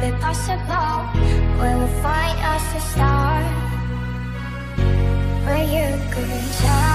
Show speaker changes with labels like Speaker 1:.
Speaker 1: be possible? We'll find us a star Where you could shine